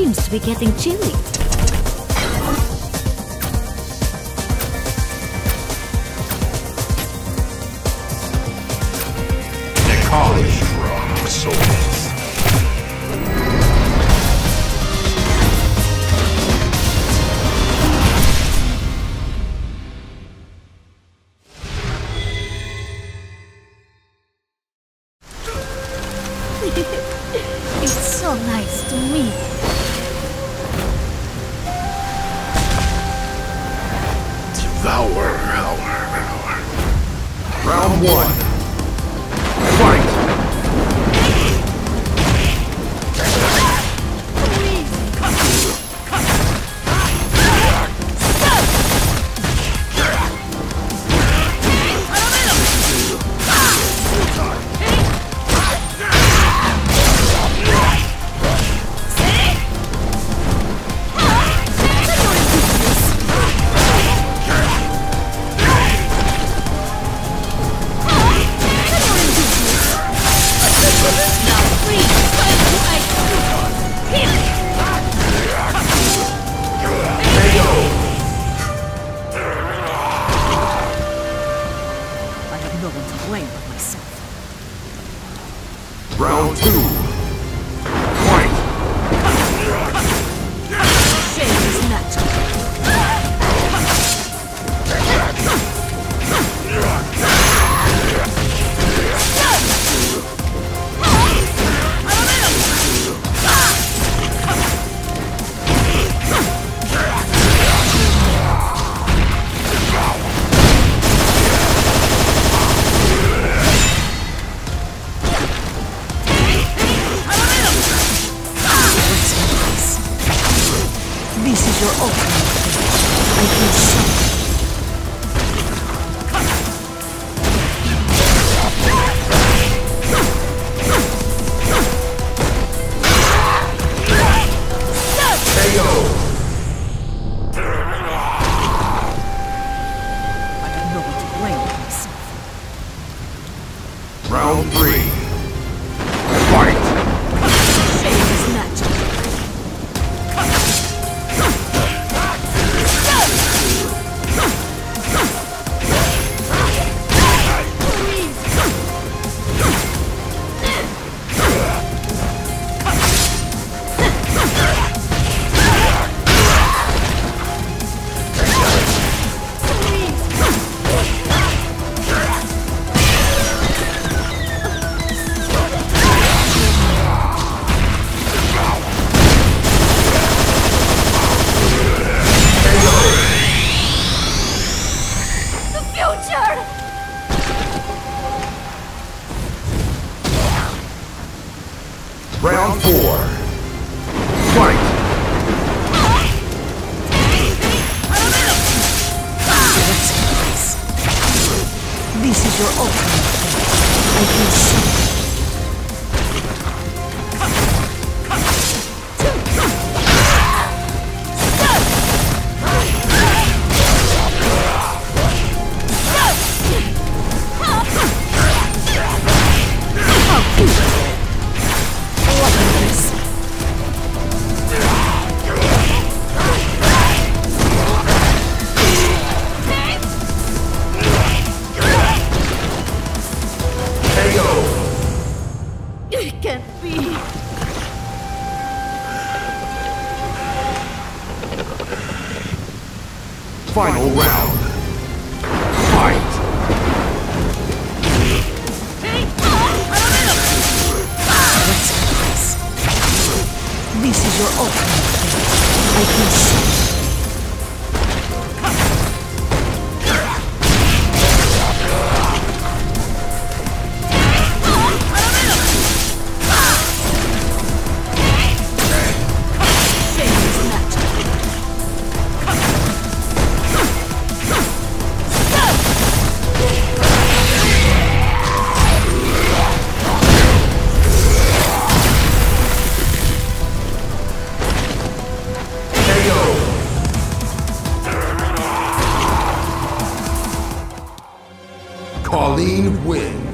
be getting chilly. Necrotic Drum Souls. It's so nice to meet. Devour our hour. Round one. Your ultimate fate. I can four. Fight! This is your ultimate fate. I can see. Final round. Fight! This is your ultimate fate. I can see. Kolin wins.